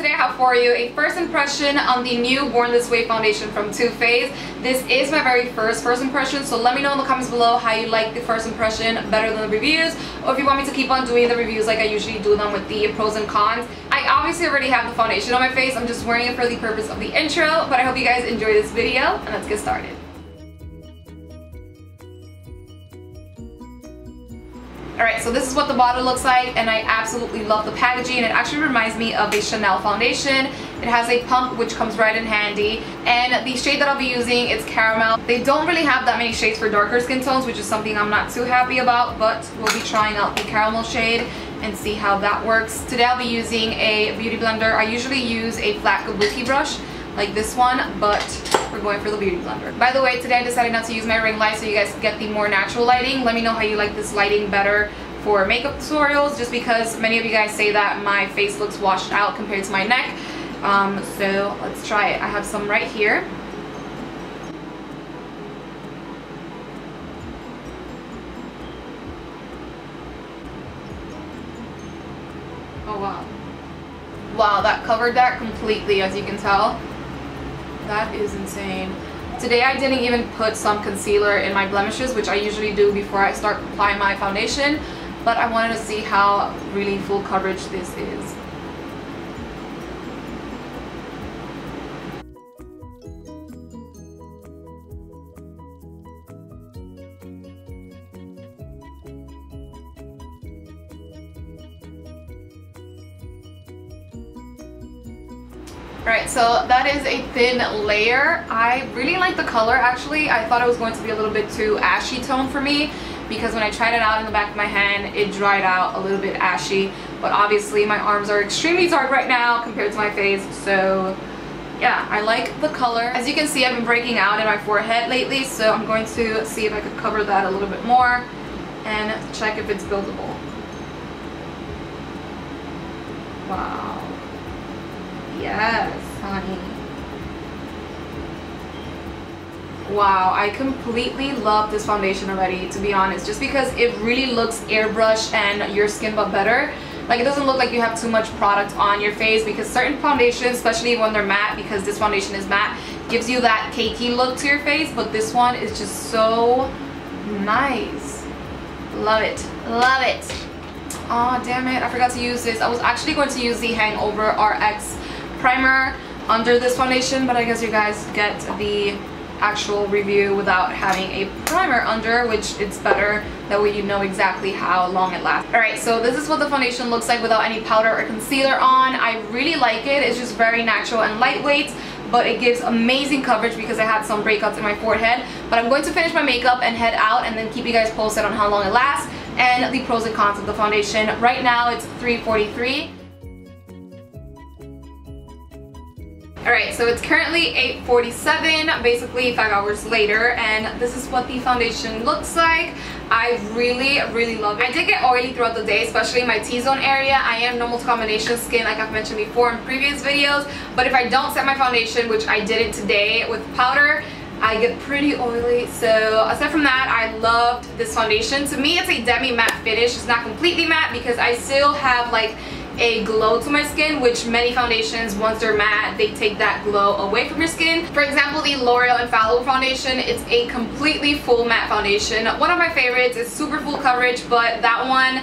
Today I have for you a first impression on the new Born This Way foundation from Too Faced. This is my very first first impression, so let me know in the comments below how you like the first impression better than the reviews, or if you want me to keep on doing the reviews like I usually do them with the pros and cons. I obviously already have the foundation on my face, I'm just wearing it for the purpose of the intro, but I hope you guys enjoy this video, and let's get started. Alright, so this is what the bottle looks like and I absolutely love the packaging. It actually reminds me of a Chanel foundation. It has a pump which comes right in handy. And the shade that I'll be using is caramel. They don't really have that many shades for darker skin tones, which is something I'm not too happy about, but we'll be trying out the caramel shade and see how that works. Today I'll be using a beauty blender. I usually use a flat kabuki brush like this one, but we're going for the beauty blender. By the way, today I decided not to use my ring light so you guys get the more natural lighting. Let me know how you like this lighting better for makeup tutorials just because many of you guys say that my face looks washed out compared to my neck. Um, so let's try it. I have some right here. Oh wow. Wow, that covered that completely as you can tell. That is insane. Today I didn't even put some concealer in my blemishes, which I usually do before I start applying my foundation, but I wanted to see how really full coverage this is. Alright, so that is a thin layer. I really like the color actually. I thought it was going to be a little bit too ashy tone for me because when I tried it out in the back of my hand, it dried out a little bit ashy. But obviously my arms are extremely dark right now compared to my face, so yeah, I like the color. As you can see, I've been breaking out in my forehead lately, so I'm going to see if I could cover that a little bit more and check if it's buildable. Wow. Yes, honey. Wow, I completely love this foundation already, to be honest. Just because it really looks airbrush and your skin but better. Like it doesn't look like you have too much product on your face because certain foundations, especially when they're matte, because this foundation is matte, gives you that cakey look to your face. But this one is just so nice. Love it. Love it. Oh damn it, I forgot to use this. I was actually going to use the Hangover RX primer under this foundation but I guess you guys get the actual review without having a primer under which it's better that way you know exactly how long it lasts. Alright so this is what the foundation looks like without any powder or concealer on. I really like it. It's just very natural and lightweight but it gives amazing coverage because I had some breakouts in my forehead. But I'm going to finish my makeup and head out and then keep you guys posted on how long it lasts and the pros and cons of the foundation. Right now it's 343 Alright, so it's currently 8.47, basically 5 hours later, and this is what the foundation looks like. I really, really love it. I did get oily throughout the day, especially in my T-zone area. I am normal to combination skin, like I've mentioned before in previous videos, but if I don't set my foundation, which I didn't today with powder, I get pretty oily so aside from that I loved this foundation to me it's a demi matte finish it's not completely matte because I still have like a glow to my skin which many foundations once they're matte they take that glow away from your skin. For example the L'Oreal Infallible foundation it's a completely full matte foundation. One of my favorites is super full coverage but that one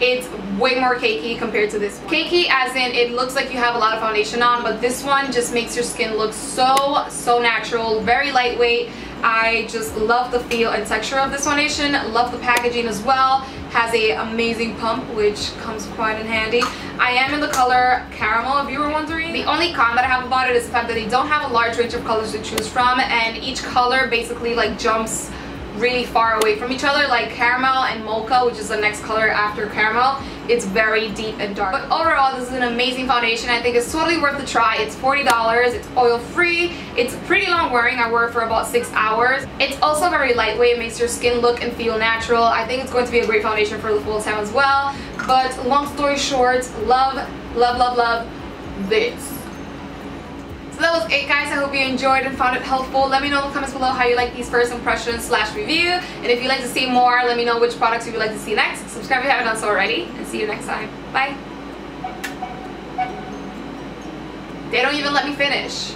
it's way more cakey compared to this one. Cakey as in it looks like you have a lot of foundation on but this one just makes your skin look so so natural very lightweight. I just love the feel and texture of this foundation love the packaging as well has a amazing pump which comes quite in handy. I am in the color caramel if you were wondering. The only con that I have about it is the fact that they don't have a large range of colors to choose from and each color basically like jumps really far away from each other like caramel and mocha which is the next color after caramel it's very deep and dark. But overall this is an amazing foundation. I think it's totally worth the try. It's $40 it's oil free it's pretty long wearing. I wore it for about six hours. It's also very lightweight. It makes your skin look and feel natural. I think it's going to be a great foundation for the full time as well. But long story short love love love love this that was it guys. I hope you enjoyed and found it helpful. Let me know in the comments below how you like these first impressions slash review. And if you'd like to see more, let me know which products you would like to see next. Subscribe if you haven't done so already. And see you next time. Bye. they don't even let me finish